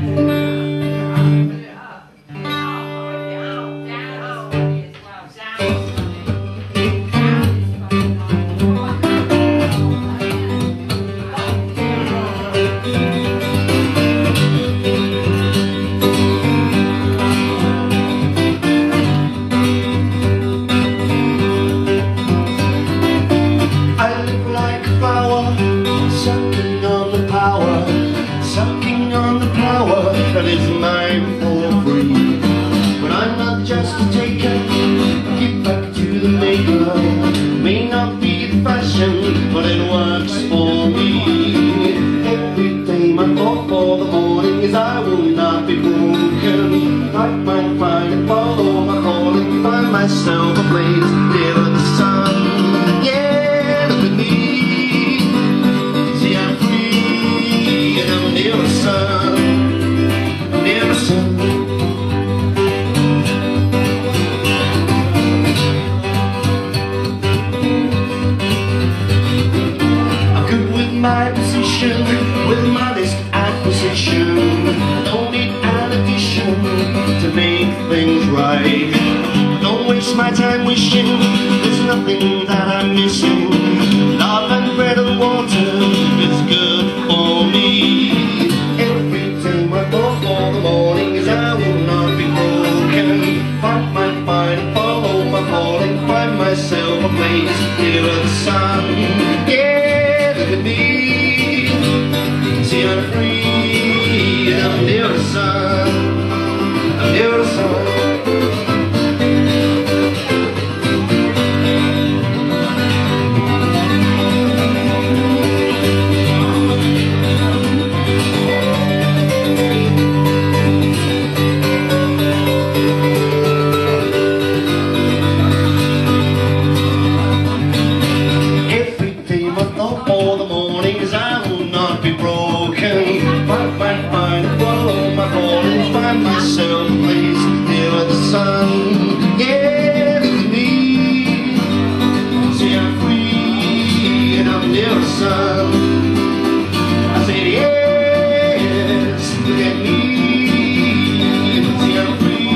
I find myself waste my time wishing there's nothing that I'm missing. Love and bread and water is good for me. Every day my thought for the morning is I will not be broken. Find my find, follow my calling, find myself a place near the sun. Yeah, look at me. See, I'm free myself the sun. Me. See, I'm free and I'm near the sun. I said, yes, look at me. See, I'm free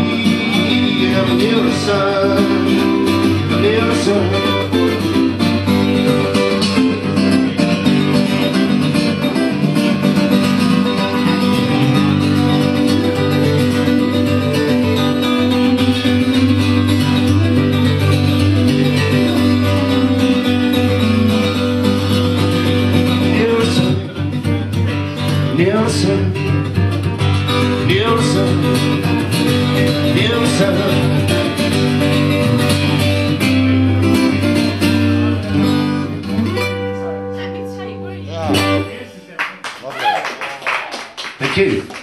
and I'm near the sun. Nielsen, Nielsen, Nielsen. Thank you.